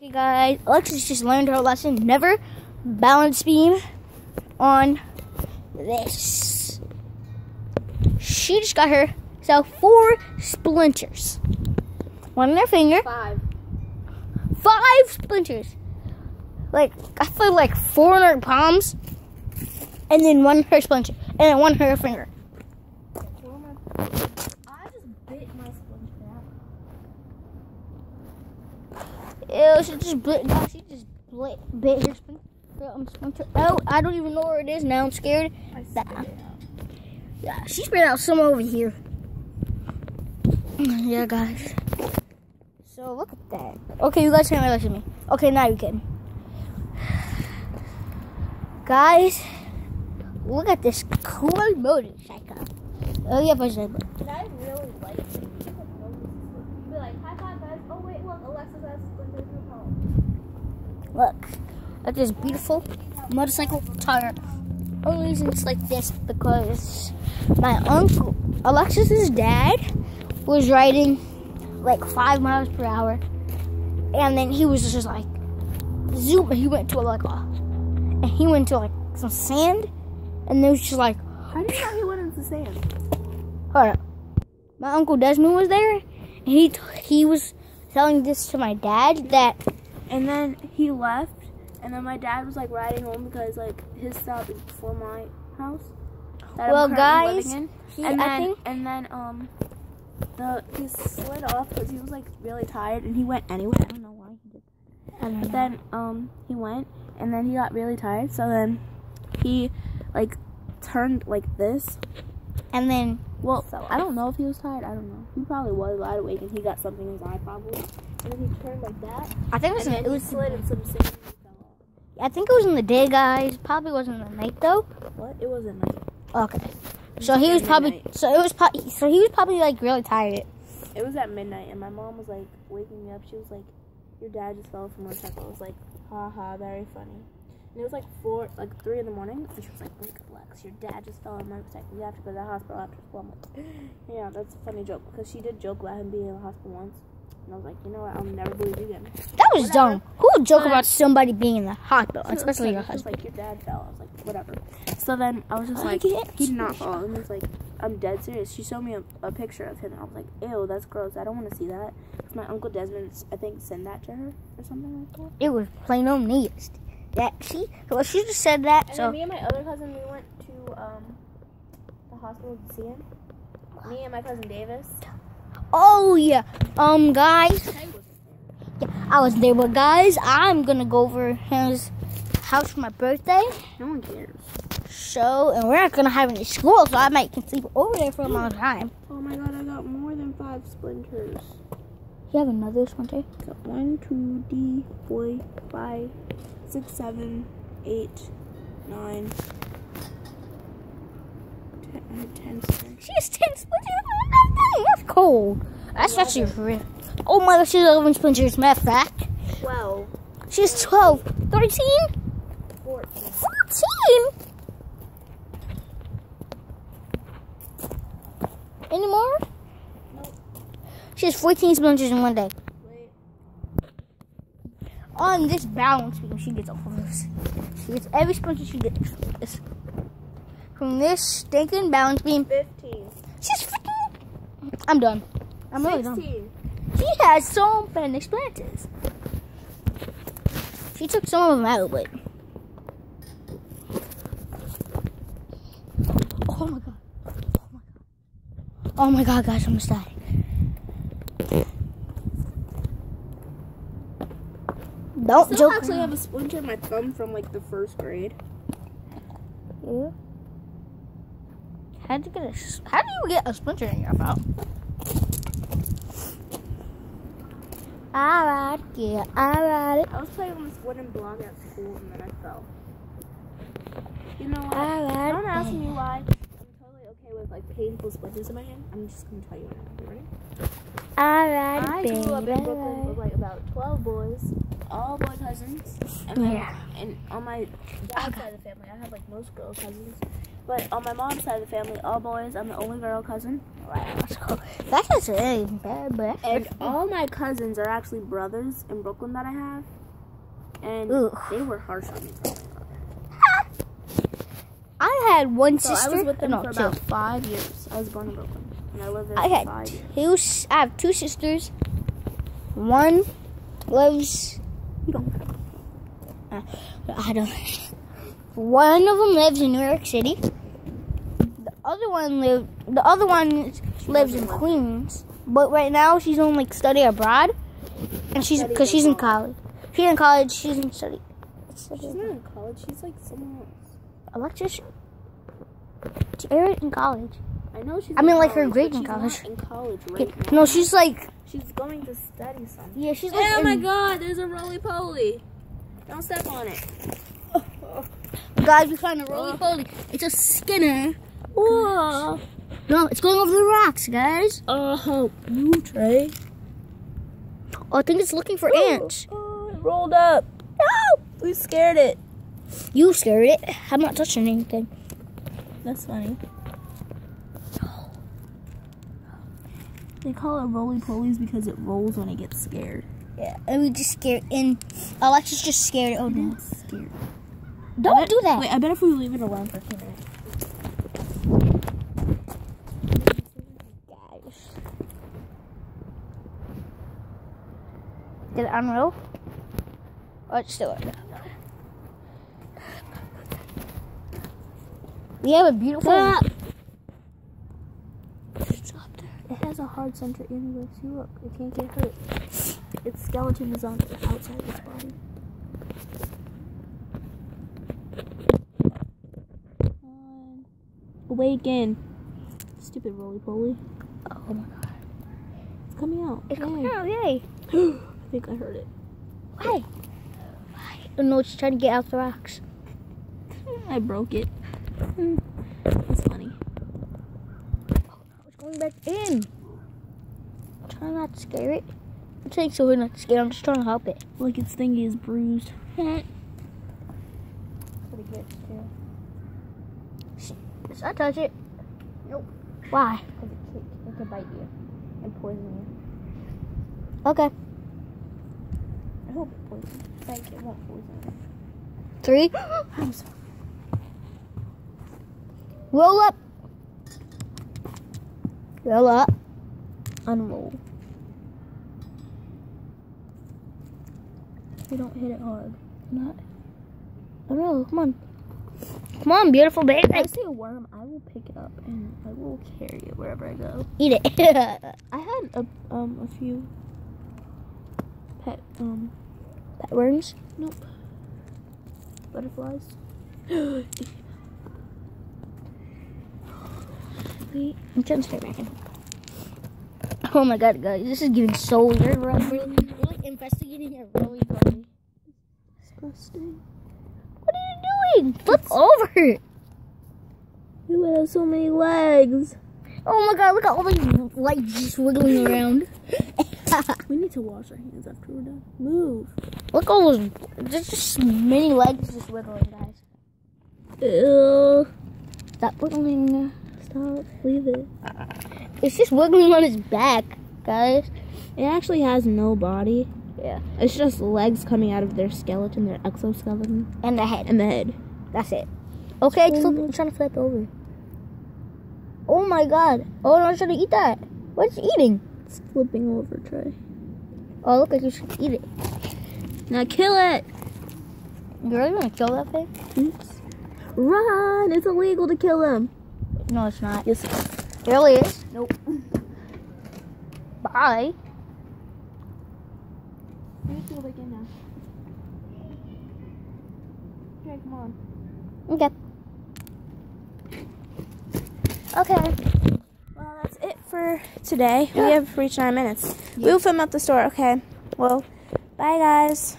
Okay guys, Alexis just learned her lesson. Never balance beam on this. She just got herself four splinters. One in her finger. Five. Five splinters. Like, I feel like 400 palms. And then one her splinter. And then one her finger. I just bit my splinter out. Ew, she just bit, no, she just bit, bit her splinter. Um, splinter. Oh, I don't even know where it is now. I'm scared. I That- spit it out. Yeah, she spread out some over here. Yeah, guys. So look at that. Okay, you guys can't really see me. Okay, now you can. Guys, look at this cool motorcycle. Oh yeah, but And I really like like, high five, guys. Oh, wait, look, Alexis has splinters in her look at this beautiful motorcycle tire. Only reason it's like this because my uncle, Alexis's dad, was riding like five miles per hour, and then he was just like zoom. He went to like a, and he went to like some sand, and there was just like, How do you know he went into sand? hold up. My uncle Desmond was there, and he t- he was telling this to my dad that And then he left, and then my dad was like riding home because like his stop is before my house. Well, guys, in. he, and then think and then um the he slid off because he was like really tired and he went anyway. I don't know why he did. I don't But know. then um he went and then he got really tired. So then he like turned like this. and then Well, Fell I don't know if he was tired. I don't know. He probably was wide awake and he got something in his eye probably. And then he turned like that. I think it was And in, it was slid in some sand and fell off. I think it was in the day, guys. Probably wasn't in the night though. What? It wasn't night. Okay. So he was probably midnight. so it was probably so he was probably like really tired. It was at midnight, and my mom was like waking me up. She was like, "Your dad just fell from a motorcycle." I was like, "Ha ha, very funny." And it was like four, like three in the morning, and she was like, "Wake up, Lex! Your dad just fell on a motorcycle. You have to go to the hospital after school." I'm like, "Yeah, that's a funny joke," because she did joke about him being in the hospital once, and I was like, "You know what? I'll never believe you again." That was Whatever. dumb. Who would joke But- about somebody being in the hospital, was especially your husband? like, "Your dad fell." I was like, "Whatever." So then I was just like, "He did not fall," and was like, "I'm dead serious." She showed me a, a picture of him, and I was like, "Ew, that's gross. I don't want to see that." 'Cause my uncle Desmond, I think, sent that to her or something like that. It was plain old nasty. That she well she just said that And so then me and my other cousin, we went to um, the hospital to see him. Me and my cousin Davis. oh yeah um guys yeah, I was there but guys I'm gonna go over his house for my birthday No one cares. so and we're not gonna have any school so I might can sleep over there for a long time. Oh my god, I got more than five splinters. You have another splinter? Got one, two, D, four, five, six, seven, eight, nine, ten, I had ten splinters. She has 10 splinters. That's cold. That's actually real. Oh my gosh, she's 11 splinters. Matter of fact, Twelve, she's 12, 13, fourteen. 14. Any more? Nope. She has 14 splinters in one day. On this balance beam, she gets all of this. She gets every splinter she gets from this. From this stinking balance beam. Fifteen. She's freaking. I'm done. I'm really done. She has so many splinters. She took some of them out, but. Oh my god. Oh my god. Oh my god, guys, i'm almost died. Don't Still joke. actually have a splinter in my thumb from like the first grade. Yeah. How do you get a? How do you get a splinter in your mouth? Alright, yeah, alright. I was playing on this wooden block at school and then I fell. You know what? Alright. Don't ask me why. I'm totally okay with like painful splinters in my hand. I'm just gonna tell you now. You ready? Alright, I baby. grew up in Brooklyn with like about 12 boys, all boy cousins. And then Yeah. and on my dad's side of the family, I have like most girl cousins. But on my mom's side of the family, all boys. I'm the only girl cousin. Wow, that's cool. That's really bad, but And all my cousins are actually brothers in Brooklyn that I have. And Ooh. they were harsh on me. I had one So sister. I was with them no, for two. about five years. I was born in Brooklyn. And I lived there I had two. I have two sisters. One lives. You don't. Uh, I don't. One of them lives in New York City. The other one live. The other one lives in live Queens. But right now she's on like study abroad, and she's because she's in college. She's in college. She's in study. She's not in college. She's like somewhere else. Alexis. She's in college. I know she's. I mean, like, her grade but in she's college. Not in college right now. No, she's like. She's going to study something. Yeah, she's like. Oh my god, there's a roly poly. Don't step on it. Guys, we found a roly poly. It's a Skinner. Whoa. No, it's going over the rocks, guys. Uh, help you, Trey. Oh, I think it's looking for ants. Oh, it rolled up. No! We scared it. You scared it. I'm not touching anything. That's funny. They call it roly polies because it rolls when it gets scared. Yeah, and we just scared. And Alexis just scared. Oh no! Scared. Don't do that. Wait, I bet if we leave it alone for a few minutes. Did it unroll? Oh, it's still up. We have a beautiful. Stop there. It has a hard center anyway. See, look, it can't get hurt. Its skeleton is on the outside of its body. On. Awaken. Stupid roly poly. Oh my god! It's coming out. It's coming out! Yay! I think I heard it. Why? Why? Oh no! It's trying to get out the rocks. I broke it. Hmm. That's funny. It's going back in. Try not to scare it. I'm saying so we're not scared. I'm just trying to help it. Like its thingy is bruised. That's what it gets too. Should I touch it? Nope. Why? Because it can, it can bite you and poison you. Okay. I hope it poisons. Like it won't poison you. Three. I'm sorry. Roll up. Roll up. Unroll. You don't hit it hard. Not. Oh no! Come on. Come on, beautiful baby. If I see a worm, I will pick it up and I will carry it wherever I go. Eat it. I had a um a few pet um Pet worms. nope butterflies. Trying to start back in. Oh my god, guys, this is getting so weird. We're like, we're investigating it really funny. Disgusting. What are you doing? Flip over. You have so many legs. Oh my god, look at all these legs just wiggling around. We need to wash our hands after we're done. Move. look all those, there's just many legs just wiggling, guys. Ew. Stop wiggling. Stop. Leave it. It's just wiggling on his back, guys. It actually has no body. Yeah. It's just legs coming out of their skeleton, their exoskeleton, And the head. and the head. That's it. Okay, it's flip, I'm trying to flip over. Oh my god. Oh no, I'm trying to eat that. What's it eating? It's flipping over, Trey. Oh, look like you should eat it. Now kill it. You really gonna kill that thing? Oops. Run! It's illegal to kill him. No, it's not. Yes. It really is. Nope. Bye. Let me go back in now. Okay, come on. Okay. Okay. Well, that's it for today. We have reached nine minutes. We'll film at the store. Okay. Well, bye, guys.